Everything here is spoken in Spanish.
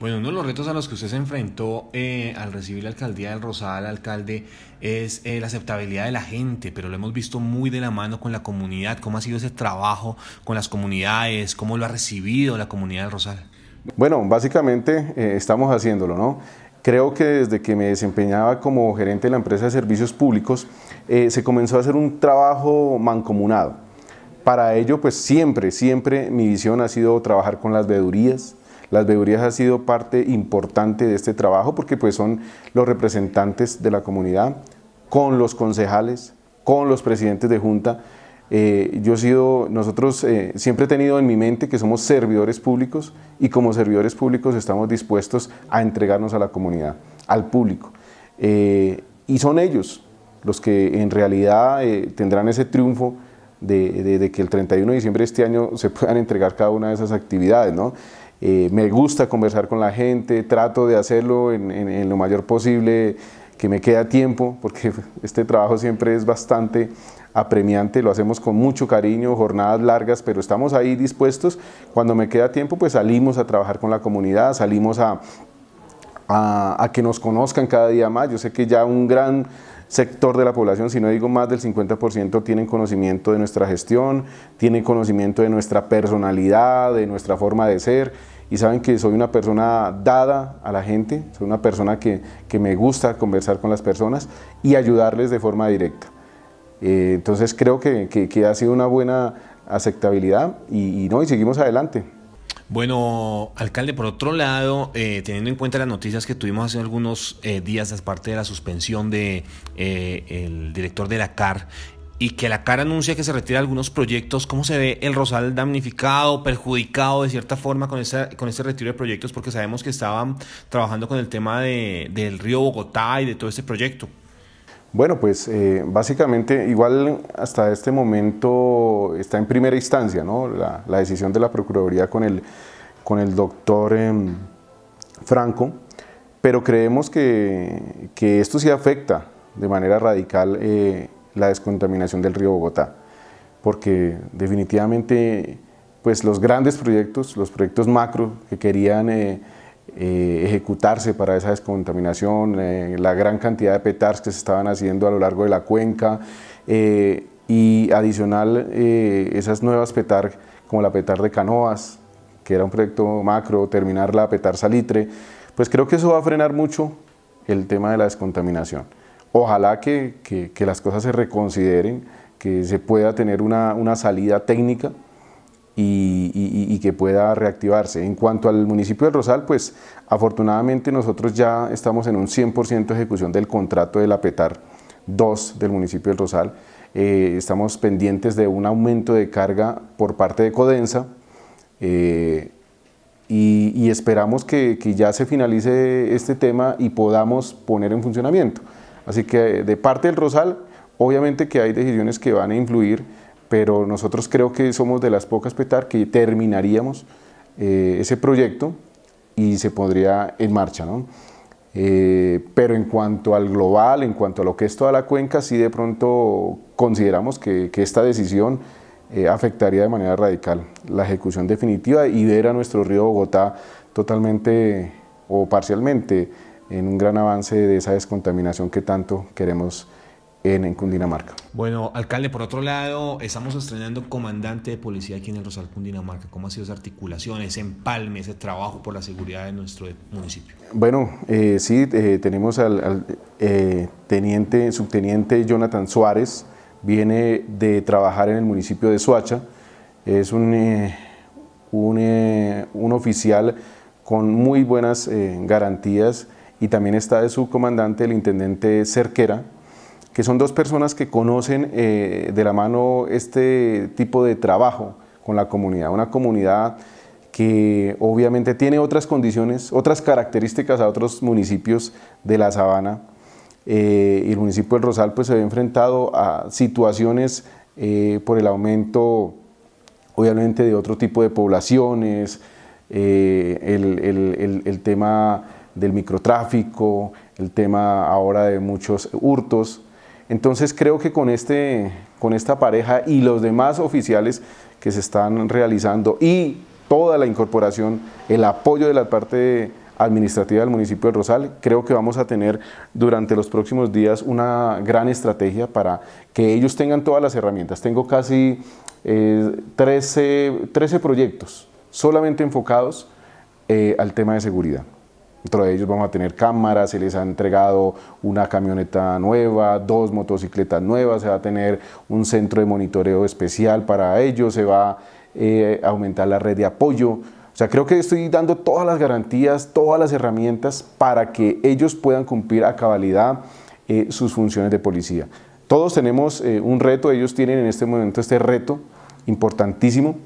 Bueno, uno de los retos a los que usted se enfrentó eh, al recibir la alcaldía del Rosal, alcalde, es eh, la aceptabilidad de la gente, pero lo hemos visto muy de la mano con la comunidad. ¿Cómo ha sido ese trabajo con las comunidades? ¿Cómo lo ha recibido la comunidad del Rosal? Bueno, básicamente eh, estamos haciéndolo, ¿no? Creo que desde que me desempeñaba como gerente de la empresa de servicios públicos, se comenzó a hacer un trabajo mancomunado. Para ello, pues siempre, siempre mi visión ha sido trabajar con las veedurías, las veedurías ha sido parte importante de este trabajo porque pues son los representantes de la comunidad con los concejales, con los presidentes de junta. Eh, yo he sido, nosotros eh, siempre he tenido en mi mente que somos servidores públicos y como servidores públicos estamos dispuestos a entregarnos a la comunidad, al público. Eh, y son ellos los que en realidad tendrán ese triunfo de, de, que el 31 de diciembre de este año se puedan entregar cada una de esas actividades. ¿no? Eh, me gusta conversar con la gente, trato de hacerlo en, lo mayor posible que me queda tiempo, porque este trabajo siempre es bastante apremiante, lo hacemos con mucho cariño, jornadas largas, pero estamos ahí dispuestos. Cuando me queda tiempo, pues salimos a trabajar con la comunidad, salimos a, a, que nos conozcan cada día más. Yo sé que ya un gran sector de la población, si no digo más del 50%, tienen conocimiento de nuestra gestión, tienen conocimiento de nuestra personalidad, de nuestra forma de ser y saben que soy una persona dada a la gente, soy una persona que, me gusta conversar con las personas y ayudarles de forma directa. Eh, entonces creo que, ha sido una buena aceptabilidad y, no, y seguimos adelante. Bueno, alcalde, por otro lado, eh, teniendo en cuenta las noticias que tuvimos hace algunos eh, días as parte de la suspensión de el director de la CAR, y que la cara anuncia que se retira algunos proyectos, ¿cómo se ve el Rosal damnificado, perjudicado de cierta forma con, esa, con ese retiro de proyectos? Porque sabemos que estaban trabajando con el tema de, del río Bogotá y de todo ese proyecto. Bueno, pues eh, básicamente igual hasta este momento está en primera instancia ¿no? la, decisión de la Procuraduría con el, con el doctor em, Franco, pero creemos que, que, esto sí afecta de manera radical eh, la descontaminación del río Bogotá, porque definitivamente pues los grandes proyectos, los proyectos macro que querían eh, eh, ejecutarse para esa descontaminación, eh, la gran cantidad de petars que se estaban haciendo a lo largo de la cuenca y adicional esas nuevas petar como la petar de Canoas, que era un proyecto macro, terminar la petar Salitre, pues creo que eso va a frenar mucho el tema de la descontaminación. Ojalá que, las cosas se reconsideren, que se pueda tener una, salida técnica y, que pueda reactivarse. En cuanto al municipio de Rosal, pues afortunadamente nosotros ya estamos en un 100% de ejecución del contrato de la PETAR 2 del municipio de Rosal. Eh, estamos pendientes de un aumento de carga por parte de Codensa eh, y, esperamos que ya se finalice este tema y podamos poner en funcionamiento. Así que de parte del Rosal, obviamente que hay decisiones que van a influir, pero nosotros creo que somos de las pocas PETAR que terminaríamos eh, ese proyecto y se pondría en marcha. Eh, pero en cuanto al global, en cuanto a lo que es toda la cuenca, sí de pronto consideramos que, esta decisión eh, afectaría de manera radical la ejecución definitiva y ver a nuestro río Bogotá totalmente o parcialmente en un gran avance de esa descontaminación que tanto queremos en, Cundinamarca. Bueno, alcalde, por otro lado, estamos estrenando comandante de policía aquí en el Rosal, Cundinamarca. ¿Cómo ha sido esa articulación, ese empalme, ese trabajo por la seguridad de nuestro municipio? Bueno, eh, sí, eh, tenemos al, eh, teniente, subteniente Jonathan Suárez, viene de trabajar en el municipio de Soacha, es un, un, un oficial con muy buenas garantías y también está de su comandante el intendente Cerquera, que son dos personas que conocen eh, de la mano este tipo de trabajo con la comunidad, una comunidad que obviamente tiene otras condiciones, otras características a otros municipios de la sabana. Eh, el municipio del Rosal pues, se ve enfrentado a situaciones eh, por el aumento, obviamente, de otro tipo de poblaciones, el tema del microtráfico, el tema ahora de muchos hurtos. Entonces creo que con, este, con esta pareja y los demás oficiales que se están realizando y toda la incorporación, el apoyo de la parte administrativa del municipio de Rosal. Creo que vamos a tener durante los próximos días una gran estrategia para que ellos tengan todas las herramientas. Tengo casi 13, 13 proyectos solamente enfocados al tema de seguridad. Dentro de ellos vamos a tener cámaras, se les ha entregado una camioneta nueva, dos motocicletas nuevas, se va a tener un centro de monitoreo especial para ellos, se va a eh, aumentar la red de apoyo. O sea, creo que estoy dando todas las garantías, todas las herramientas para que ellos puedan cumplir a cabalidad eh, sus funciones de policía. Todos tenemos eh, un reto, ellos tienen en este momento este reto importantísimo